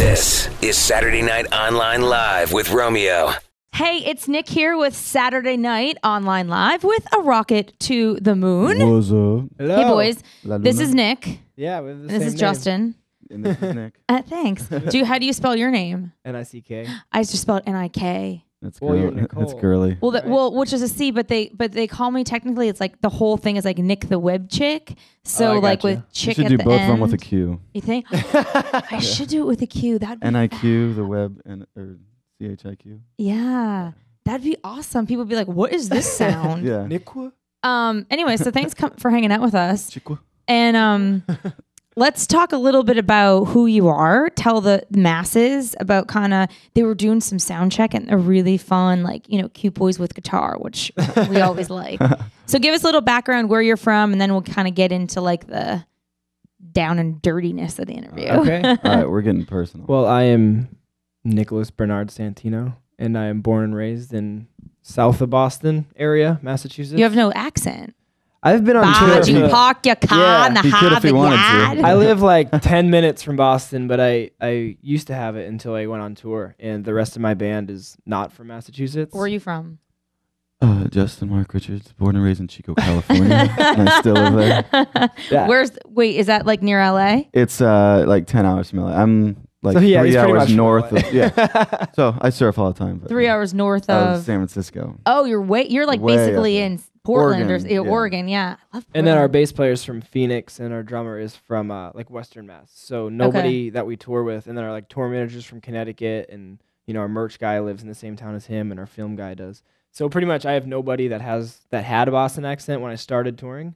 This is Saturday Night Online Live with Romeo. Hey, it's Nik here with Saturday Night Online Live with a rocket to the moon. What's up? Hello. Hey, boys. This is Nick. Yeah, we have the And this same is name. Justin. And this is Nick. Uh, thanks. do you, how do you spell your name? N I C K. I just spelled N I K. That's Well, you're girl- That's girly. Well, that, Right. well, which is a C, but they but they call me technically. It's like the whole thing is like Nik the Web Chick. So Oh, I like gotcha. with You chick should at do the both end. them with a Q. You think? I should do it with a Q. That'd be N-I-Q, the web, and or C-H-I-Q. yeah. That'd be awesome. People would be like, "What is this sound?" Yeah. Nikwa? Um. Anyway, so thanks com- for hanging out with us. Chiqua. And um, let's talk a little bit about who you are. Tell the masses about kind of they were doing some sound check and they're really fun, like you know, cute boys with guitar, which we always like. So give us a little background where you're from, and then we'll kind of get into like the down and dirtiness of the interview. Okay. All right, we're getting personal. well, I am Nicholas Bernard Santino, and I am born and raised in south of Boston area, Massachusetts. you have no accent. I've been on Bye, tour. you for- park your car Yeah, in the he could if he Harvard wanted to. yard. I live like 10 minutes from Boston, but I, I used to have it until I went on tour, and the rest of my band is not from Massachusetts. Where are you from? uh, Justin Mark Richards, born and raised in Chico, California. and I still live there. Yeah. Where's wait? Is that like near LA? It's uh like 10 hours from LA. I'm like So, yeah, three he's pretty hours much north of, yeah. So I surf all the time. But Three hours north of of. San Francisco. Oh, you're way. You're like Way basically in Portland Oregon, or yeah, yeah. Oregon. Yeah, I And then our bass player is from Phoenix, and our drummer is from uh, like Western Mass. So nobody that we tour with, and then our like tour managers from Connecticut, and you know our merch guy lives in the same town as him, and our film guy does. So pretty much, I have nobody that has that had a Boston accent when I started touring,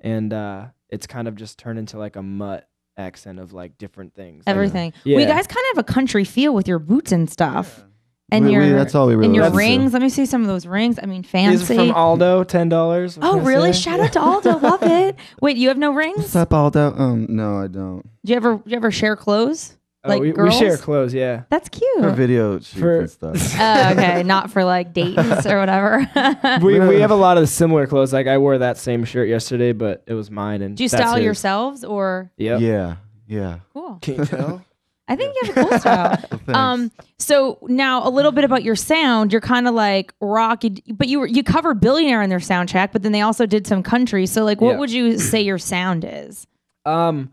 and uh, it's kind of just turned into like a mutt accent of like different things. Like, everything. Yeah. We guys kind of have a country feel with your boots and stuff, and We- your we- that's all we really and your listen to. rings. Let me see some of those rings. I mean, These fancy. are from Aldo, ten dollars. oh, really? Shout out to Aldo. Love it. Wait, you have no rings? What's up, Aldo? Um, no, I don't. Do you ever do you ever share clothes? Oh, like we, we share clothes, yeah. That's cute. For video shoots For- and stuff. Oh, okay, not for like dates or whatever. We, we have a lot of similar clothes. Like I wore that same shirt yesterday, but it was mine. And Do you style his. yourselves or Yep. Yeah, yeah. cool? Can you tell? I think you have a cool style. Well. Um, so now a little bit about your sound. You're kind of like rock, but you were you covered Billionaire in their soundtrack, but then they also did some country. So like, what Yeah. would you say your sound is? Um,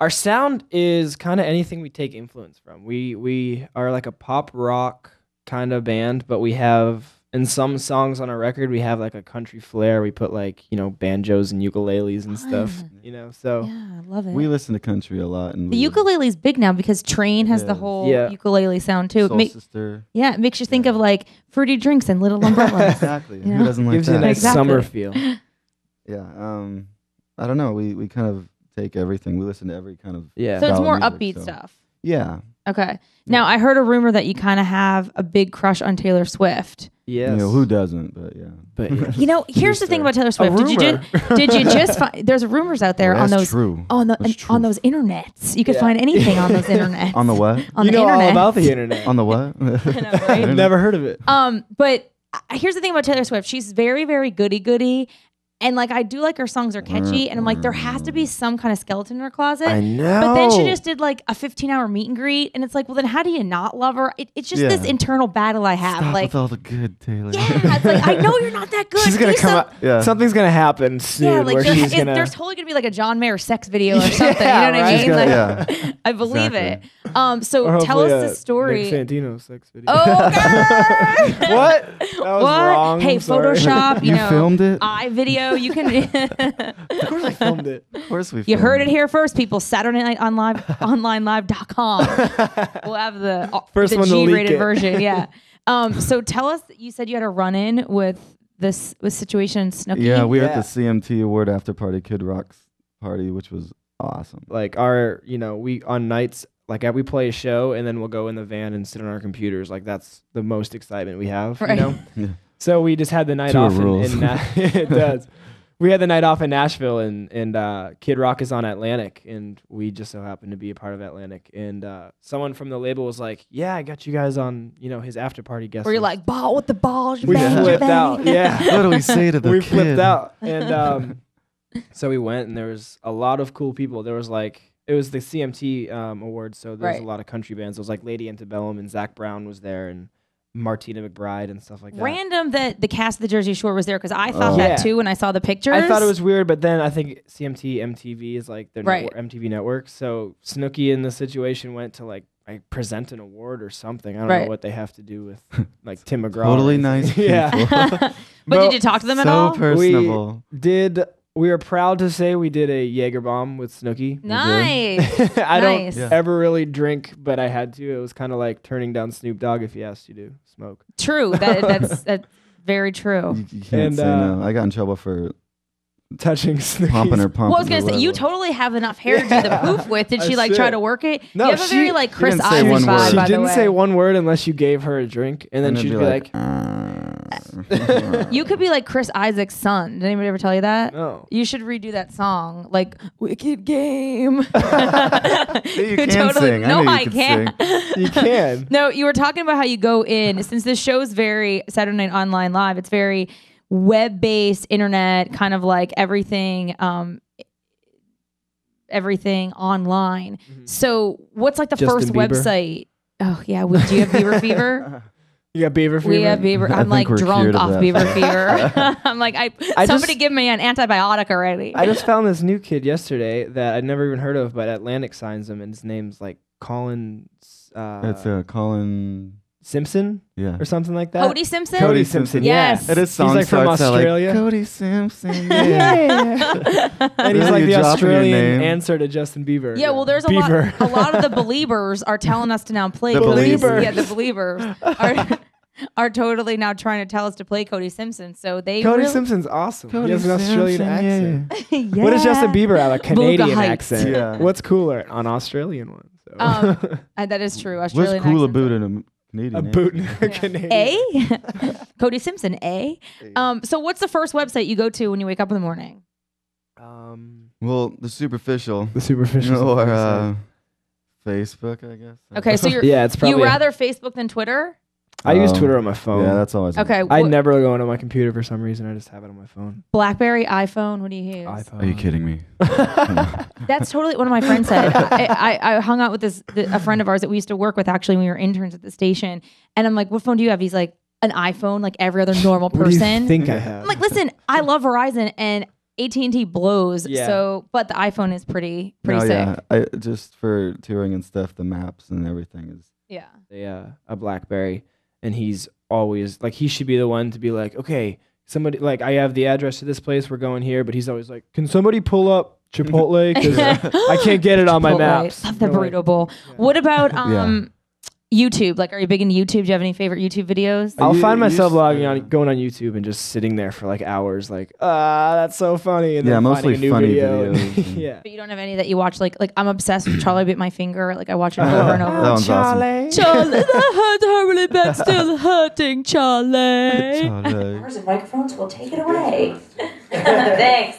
our sound is kind of anything we take influence from. We we are like a pop rock kind of band, but we have in some songs on our record we have like a country flair. We put like you know banjos and ukuleles and stuff. Fun. You know, so Yeah, I love it. we listen to country a lot, and the we- ukulele's big now because Train has the whole Yeah. ukulele sound too. It Soul ma- Sister. yeah, it makes you think Yeah. of like fruity drinks and little umbrellas. Exactly. Yeah. Who doesn't like gives that? you a nice Exactly. summer feel. Yeah. Um, I don't know. We we kind of take everything. We listen to every kind of. Yeah. so it's more of upbeat so- stuff. Yeah. Okay. Now I heard a rumor that you kind of have a big crush on Taylor Swift. yes. You know who doesn't? But yeah. But yeah. You know, here's the thing about Taylor A Swift. Did you just did you just find there's rumors out there Well, on those true. on the That's on those internets. You could Yeah. find anything on those internets. On the what? on you the know internet. all about the internet. On the what? right? Never heard of it. Um, but uh, here's the thing about Taylor Swift. She's very, very goody goody. And like I do like her songs are catchy, and I'm like, there has to be some kind of skeleton in her closet. I know. But then she just did like a 15 hour meet and greet, and it's like, well, then how do you not love her? It, it's just Yeah. this internal battle I have. Stop like, with all the good, Taylor. yeah, it's like I know you're not that good. She's gonna Do come some- out. Yeah. Something's gonna happen soon Yeah, like where there's, she's it- gonna. there's totally gonna be like a John Mayer sex video or something. Yeah, you know what right? I She's mean? gonna- Like, Yeah. I believe Exactly. it. Um, so or tell us hopefully the a story. Nick Santino sex video. Oh, girl! what? That was what? wrong. Hey, sorry. Photoshop. You, You know, filmed it? I video. You can. Of course, I filmed it. Of course we. you heard filmed it here first, people. Saturday Night on live, onlinelive.com. we'll have the uh, First the one to G-rated version. Yeah. Um. So tell us. You said you had a run-in with this with situation Snooki. Yeah, we were Yeah. at the CMT Award after party, Kid Rock's party, which was awesome. Like our, you know, we on nights like we play a show and then we'll go in the van and sit on our computers. Like that's the most excitement we have. Right. You know. Yeah. So we just had the night Tour off in, rules. in Na- it does. We had the night off in Nashville and and uh, Kid Rock is on Atlantic and we just so happened to be a part of Atlantic and uh, someone from the label was like, "Yeah, I got you guys on, you know, his after party guest." Where you're list." like ball with the balls. we bang, flipped bang." out. Yeah. What do we say to the we kid? flipped out and um, so we went and there was a lot of cool people. There was like it was the CMT um, awards, so there was Right. a lot of country bands. It was like Lady Antebellum and Zac Brown was there, and Martina McBride and stuff like that. Random that the cast of the Jersey Shore was there because I thought Oh. that Yeah. too when I saw the pictures. I thought it was weird, but then I think CMT MTV is like their Right. network, MTV network. So Snooki in this situation went to like I present an award or something. I don't Right. know what they have to do with like Tim McGraw. or Totally anything. nice yeah. people. but did you talk to them at so all? personable. Did we are proud to say we did a Jaeger bomb with Snooki. nice. I don't Yeah. ever really drink, but I had to. It was kind of like turning down Snoop Dogg if he asked you to smoke. True. That, that's that's very true. You, you can't And, say uh, no. I got in trouble for Touching Snooki. pumping her pump. Well, I was gonna say you totally have enough hair to do the poof with. Did she like That's try it. to work it? No, you have a very she- like Chris didn't say one vibe, word. She by didn't way. say one word unless you gave her a drink, and then and she'd be be like, "Uh." You could be like Chris Isaak's son. Did anybody ever tell you that? "No." You should redo that song, like "Wicked Game." you can sing. No, you I can't. You can. no, you were talking about how you go in. Since this show's very Saturday Night Online Live, it's very web-based, internet, kind of like everything, um, everything online. So, what's like the Justin first Bieber. website? Oh yeah, would do you have Beaver Fever? You got beaver fever. We have Beaver. I I'm like think we're drunk cured of off that. Beaver Fever. I'm like, I, I somebody just- give me an antibiotic already. I just found this new kid yesterday that I'd never even heard of, but Atlantic signs him, and his name's like Colin uh, It's uh, Colin. Simpson Yeah. or something like that. Cody Simpson. Cody Cody Simpson. Simpson. Yes. Yeah. It is He's song like from starts out like, Australia. Cody Simpson. Yeah. Yeah. and he's like the Australian answer to Justin Bieber. Yeah, well, there's a Bieber. lot. A lot of the believers are telling us to now play The Cody. believers. Yeah, the believers are are totally now trying to tell us to play Cody Simpson. So they Cody really, Simpson's awesome. Cody he has an Australian Simpson, accent. yeah. What does Justin Bieber have? A Canadian Heights. accent. Yeah. What's cooler? An Australian one. So. Um, that is true. What's Australian cool a accents boot are- in a m- Canadian? a boot accent? in a Canadian. A Cody Simpson. A. Um. So what's the first website you go to when you wake up in the morning? Um, Well, the superficial. the superficial. Or uh, Facebook, I guess. Okay, so you're yeah, it's probably. you rather Facebook than Twitter? I use Um, Twitter on my phone. Yeah, that's always. Okay. I wh- never go onto my computer for some reason. I just have it on my phone. BlackBerry, iPhone. What do you use? iPhone. Are you kidding me? That's totally one of my friends said. I, I, I hung out with this the, a friend of ours that we used to work with actually when we were interns at the station, and I'm like, "What phone do you have?" He's like, "An iPhone, like every other normal What do you think I have? I'm like, "Listen, I love Verizon and AT and T blows, Yeah. so but the iPhone is pretty pretty no, sick." yeah. I just for touring and stuff, the maps and everything is. Yeah. a, uh, a BlackBerry, and he's always like he should be the one to be like, okay, somebody like I have the address to this place. We're going here, but he's always like, can somebody pull up Chipotle? Because I can't get it on my Chipotle. maps. Love the We're like, burrito bowl. What about um YouTube? Like, are you big into YouTube? Do you have any favorite YouTube videos? I'll You- find myself s- logging on, going on YouTube, and just sitting there for like hours, like, ah, that's so funny. And Yeah, then mostly a new funny video. videos yeah. But you don't have any that you watch like like I'm obsessed with Charlie Bit My Finger. Like I watch it over and over. That one's awesome. Charlie, that hurt horribly bad, still hurting, Charlie. Charlie. and microphones will take it away. Thanks.